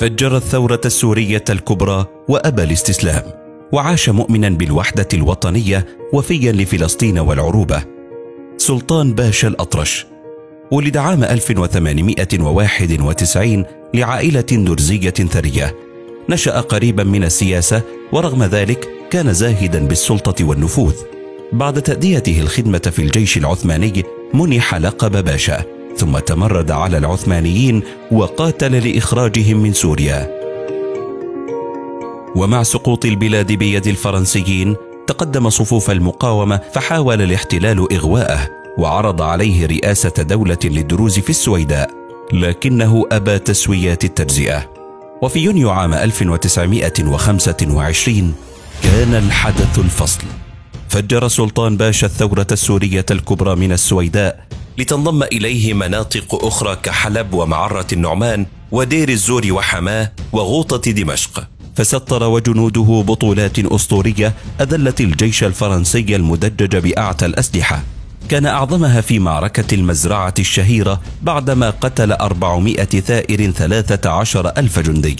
فجر الثورة السورية الكبرى وأبى الاستسلام وعاش مؤمنا بالوحدة الوطنية وفيا لفلسطين والعروبة. سلطان باشا الأطرش. ولد عام 1891 لعائلة درزية ثرية. نشأ قريبا من السياسة ورغم ذلك كان زاهدا بالسلطة والنفوذ. بعد تأديته الخدمة في الجيش العثماني منح لقب باشا. ثم تمرد على العثمانيين وقاتل لإخراجهم من سوريا. ومع سقوط البلاد بيد الفرنسيين تقدم صفوف المقاومة فحاول الاحتلال إغواءه وعرض عليه رئاسة دولة للدروز في السويداء لكنه أبى تسويات التجزئة. وفي يونيو عام 1925 كان الحدث الفصل. فجر سلطان باشا الثورة السورية الكبرى من السويداء لتنضم إليه مناطق أخرى كحلب ومعرة النعمان ودير الزور وحماة وغوطة دمشق. فسطر وجنوده بطولات أسطورية أذلت الجيش الفرنسي المدجج بأعتى الأسلحة. كان أعظمها في معركة المزرعة الشهيرة بعدما قتل أربعمائة ثائر ثلاثة عشر ألف جندي.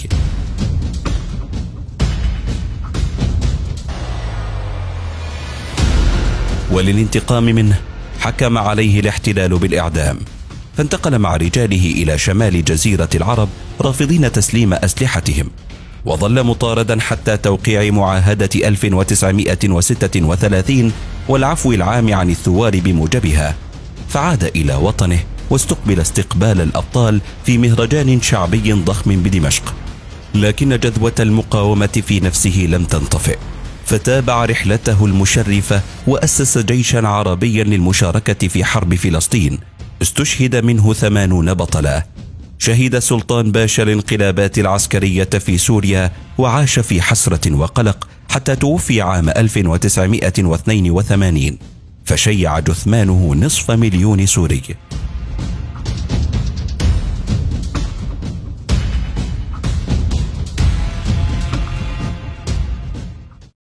وللانتقام منه حكم عليه الاحتلال بالإعدام. فانتقل مع رجاله إلى شمال جزيرة العرب رافضين تسليم أسلحتهم. وظل مطاردا حتى توقيع معاهدة 1936 والعفو العام عن الثوار بموجبها. فعاد إلى وطنه واستقبل استقبال الأبطال في مهرجان شعبي ضخم بدمشق. لكن جذوة المقاومة في نفسه لم تنطفئ. فتابع رحلته المشرفة وأسس جيشا عربيا للمشاركة في حرب فلسطين. استشهد منه ثمانون بطلا. شهد سلطان باشا الانقلابات العسكرية في سوريا وعاش في حسرة وقلق حتى توفي عام 1982 فشيع جثمانه نصف مليون سوري.